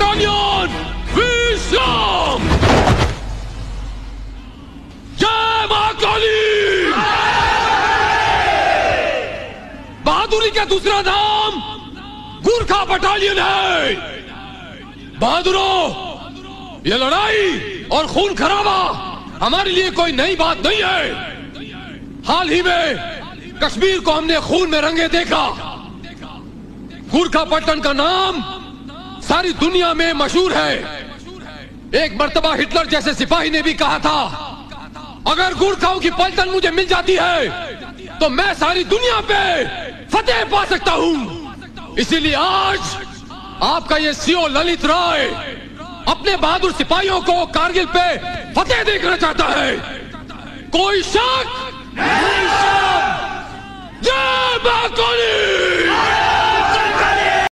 Battalion वीर श्याम जय महाकाली बहादुरी का दूसरा नाम गुरखा बटालियन है। बहादुरों, ये लड़ाई और खून खराबा हमारे लिए कोई नई बात नहीं है। हाल ही में कश्मीर को हमने खून में रंगे देखा। गुरखा पट्टन का नाम सारी दुनिया में मशहूर है। एक मर्तबा हिटलर जैसे सिपाही ने भी कहा था, अगर गुरखाओं की पलटन मुझे मिल जाती है तो मैं सारी दुनिया पे फतेह पा सकता हूँ। इसीलिए आज आपका ये सीओ ललित राय अपने बहादुर सिपाहियों को कारगिल पे फतेह देखना चाहता है। कोई शक जय महाकाली